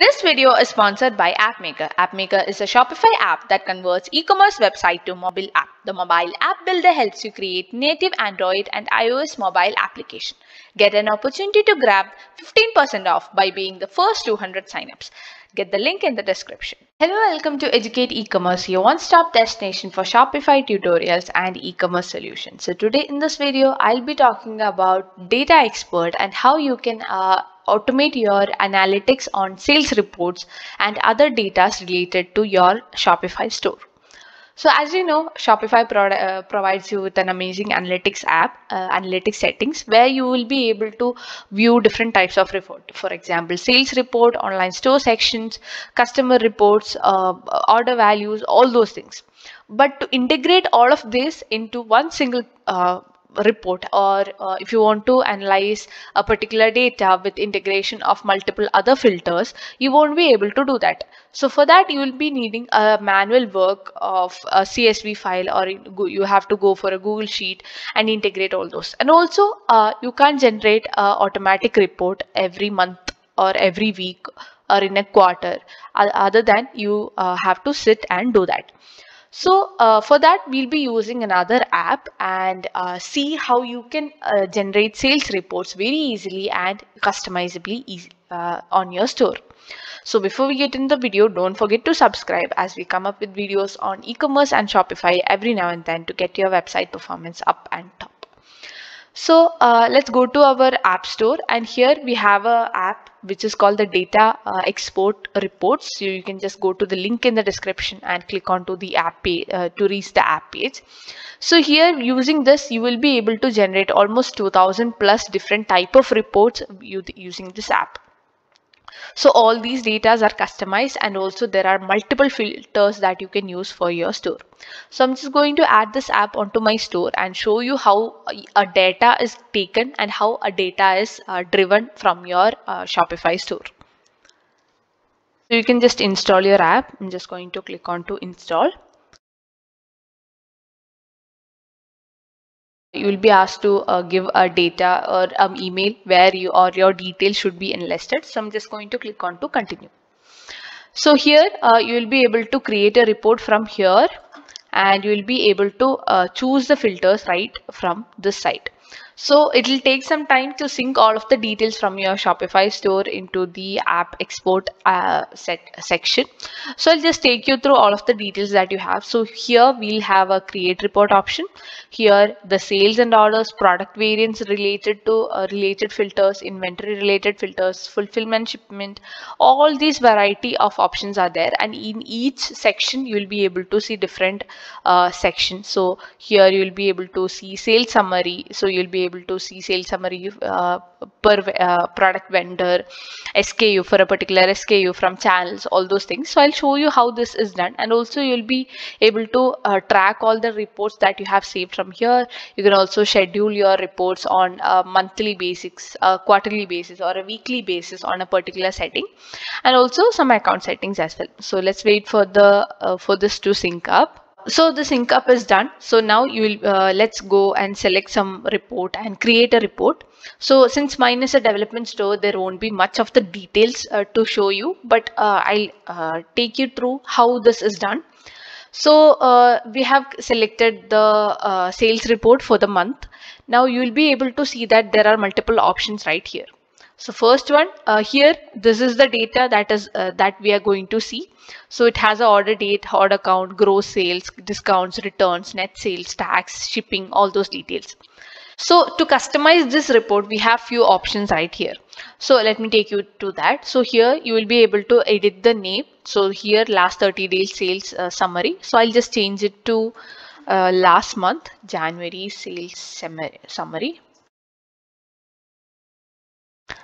This video is sponsored by AppMaker. AppMaker is a Shopify app that converts e-commerce website to mobile app. The mobile app builder helps you create native Android and iOS mobile application. Get an opportunity to grab 15% off by being the first 200 signups. Get the link in the description. Hello, welcome to Educate E-commerce, your one-stop destination for Shopify tutorials and e-commerce solutions. So today in this video, I'll be talking about Data Export and how you can uh, automate your analytics on sales reports and other data related to your Shopify store. So as you know, Shopify pro uh, provides you with an amazing analytics app, uh, analytics settings, where you will be able to view different types of report. For example, sales report, online store sections, customer reports, uh, order values, all those things. But to integrate all of this into one single uh, report or uh, if you want to analyze a particular data with integration of multiple other filters you won't be able to do that. So for that you will be needing a manual work of a csv file or you have to go for a google sheet and integrate all those. And also uh, you can't generate a automatic report every month or every week or in a quarter other than you uh, have to sit and do that so uh, for that, we'll be using another app and uh, see how you can uh, generate sales reports very easily and customizably easy, uh, on your store. So before we get in the video, don't forget to subscribe as we come up with videos on e-commerce and Shopify every now and then to get your website performance up and top. So uh, let's go to our app store and here we have a app which is called the data uh, export reports. So you can just go to the link in the description and click onto the app page uh, to reach the app page. So here using this you will be able to generate almost 2000 plus different type of reports using this app. So all these data are customized and also there are multiple filters that you can use for your store. So I'm just going to add this app onto my store and show you how a data is taken and how a data is uh, driven from your uh, Shopify store. So you can just install your app. I'm just going to click on to install. You will be asked to uh, give a data or um, email where you or your details should be enlisted. So I'm just going to click on to continue. So here uh, you will be able to create a report from here and you will be able to uh, choose the filters right from this site. So it will take some time to sync all of the details from your Shopify store into the app export uh, set section. So I'll just take you through all of the details that you have. So here we'll have a create report option. Here the sales and orders, product variants related to uh, related filters, inventory related filters, fulfillment shipment, all these variety of options are there. And in each section you will be able to see different uh, sections. So here you will be able to see sales summary. So you'll be able to see sales summary uh, per uh, product vendor, SKU for a particular SKU from channels, all those things. So I'll show you how this is done and also you'll be able to uh, track all the reports that you have saved from here. You can also schedule your reports on a monthly basis, a quarterly basis or a weekly basis on a particular setting and also some account settings as well. So let's wait for the uh, for this to sync up so the sync up is done. So now you will uh, let's go and select some report and create a report. So since mine is a development store there won't be much of the details uh, to show you but uh, i'll uh, take you through how this is done. So uh, we have selected the uh, sales report for the month. Now you will be able to see that there are multiple options right here so first one uh, here, this is the data that is uh, that we are going to see. So it has a order date, order count, gross sales, discounts, returns, net sales, tax, shipping, all those details. So to customize this report, we have few options right here. So let me take you to that. So here you will be able to edit the name. So here last 30 days sales uh, summary. So I'll just change it to uh, last month, January sales summary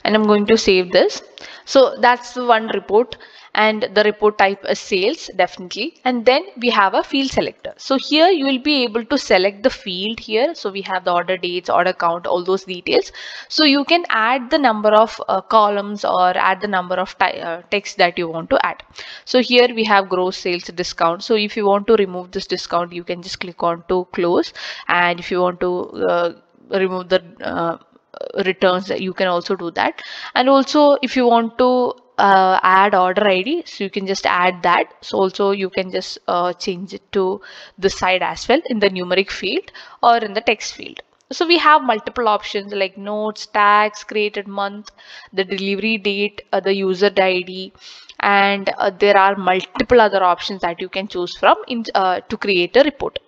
and I'm going to save this. So that's the one report. And the report type is sales definitely. And then we have a field selector. So here you will be able to select the field here. So we have the order dates order count all those details. So you can add the number of uh, columns or add the number of uh, text that you want to add. So here we have gross sales discount. So if you want to remove this discount you can just click on to close. And if you want to uh, remove the uh, returns you can also do that. And also if you want to uh, add order id so you can just add that. So also you can just uh, change it to the side as well in the numeric field or in the text field. So we have multiple options like notes tags created month the delivery date uh, the user id and uh, there are multiple other options that you can choose from in, uh, to create a report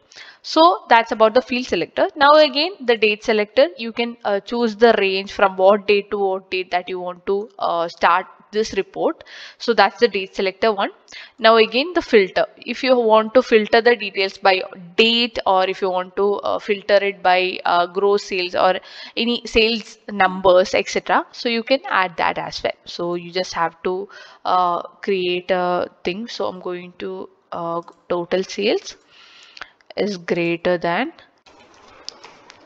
so that's about the field selector. Now again, the date selector, you can uh, choose the range from what date to what date that you want to uh, start this report. So that's the date selector one. Now again, the filter. If you want to filter the details by date or if you want to uh, filter it by uh, gross sales or any sales numbers, etc. So you can add that as well. So you just have to uh, create a thing. So I'm going to uh, total sales is greater than.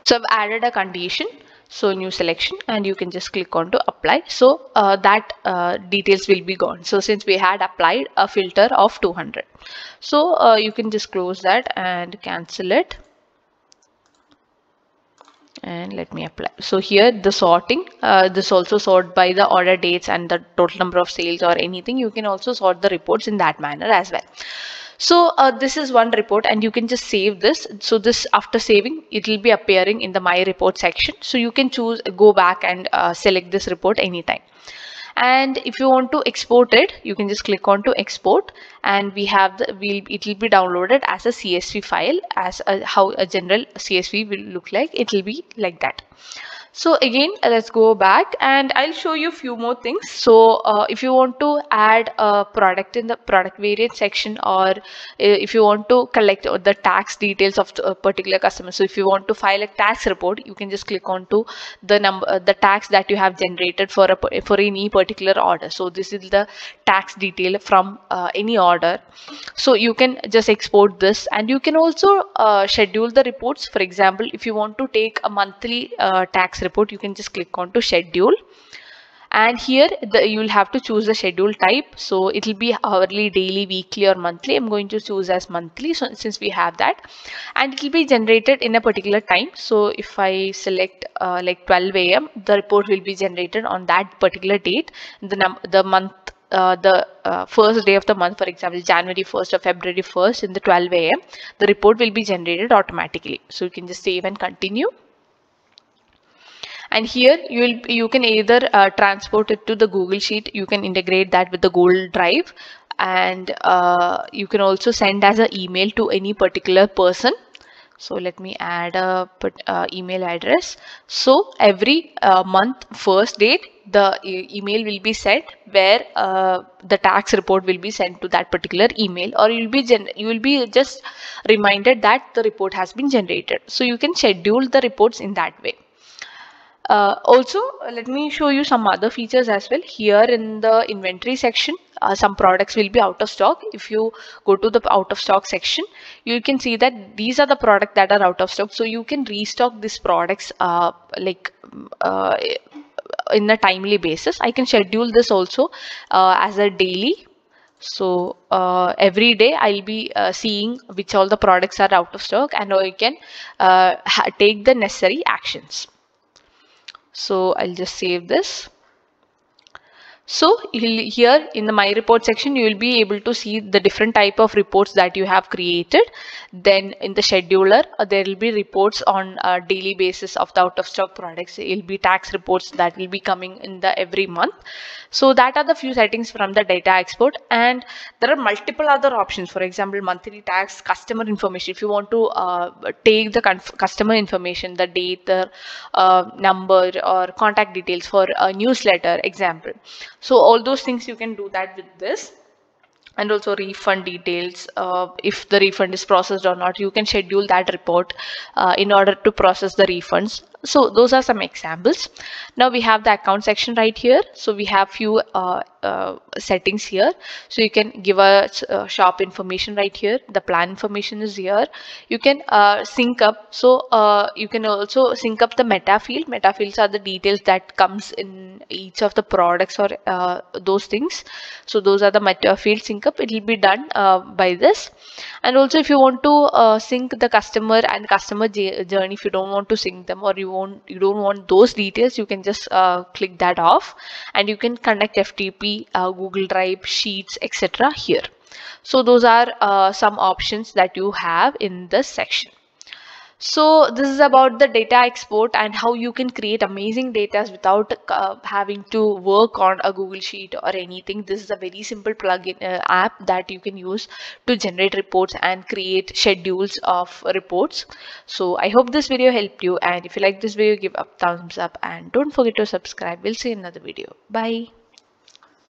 So I've added a condition. So new selection and you can just click on to apply. So uh, that uh, details will be gone. So since we had applied a filter of 200 so uh, you can just close that and cancel it. And let me apply. So here the sorting uh, this also sort by the order dates and the total number of sales or anything. You can also sort the reports in that manner as well so uh, this is one report and you can just save this. So this after saving, it will be appearing in the my report section. So you can choose go back and uh, select this report anytime. And if you want to export it, you can just click on to export and we have the will it will be downloaded as a CSV file as a, how a general CSV will look like. It will be like that. So again, let's go back and I'll show you a few more things. So uh, if you want to add a product in the product variant section or uh, if you want to collect the tax details of a particular customer. So if you want to file a tax report, you can just click on to the number, uh, the tax that you have generated for a for any particular order. So this is the tax detail from uh, any order. So you can just export this and you can also uh, schedule the reports. For example, if you want to take a monthly uh, report you can just click on to schedule. And here the, you will have to choose the schedule type. So it will be hourly daily weekly or monthly. I'm going to choose as monthly so since we have that. And it will be generated in a particular time. So if i select uh, like 12 a.m the report will be generated on that particular date. The the month uh, the uh, first day of the month for example january 1st or february 1st in the 12 a.m the report will be generated automatically. So you can just save and continue and here you will you can either uh, transport it to the google sheet. You can integrate that with the google drive. And uh, you can also send as an email to any particular person. So let me add a uh, email address. So every uh, month first date the e email will be sent where uh, the tax report will be sent to that particular email. Or you'll be you will be just reminded that the report has been generated. So you can schedule the reports in that way uh, also, let me show you some other features as well. Here in the inventory section, uh, some products will be out of stock. If you go to the out of stock section, you can see that these are the products that are out of stock. So you can restock these products uh, like uh, in a timely basis. I can schedule this also uh, as a daily so uh, every day I'll be uh, seeing which all the products are out of stock and I can uh, take the necessary actions so I'll just save this so here in the my report section you will be able to see the different type of reports that you have created then in the scheduler uh, there will be reports on a daily basis of the out of stock products it will be tax reports that will be coming in the every month so that are the few settings from the data export and there are multiple other options. For example, monthly tax, customer information. If you want to uh, take the customer information, the date, the uh, number or contact details for a newsletter example. So all those things you can do that with this. And also refund details uh, if the refund is processed or not. You can schedule that report uh, in order to process the refunds so those are some examples. Now we have the account section right here. So we have few uh, uh, settings here. So you can give a, a, shop information right here. The plan information is here. You can uh, sync up. So uh, you can also sync up the meta field. Meta fields are the details that comes in each of the products or uh, those things. So those are the meta field sync up. It will be done uh, by this. And also if you want to sync the customer and customer journey if you don't want to sync them or you you won't you don't want those details you can just uh, click that off and you can connect ftp uh, google drive sheets etc here. So those are uh, some options that you have in this section so this is about the data export and how you can create amazing data without uh, having to work on a Google Sheet or anything. This is a very simple plugin uh, app that you can use to generate reports and create schedules of reports. So I hope this video helped you and if you like this video give a thumbs up and don't forget to subscribe. We'll see another video. Bye.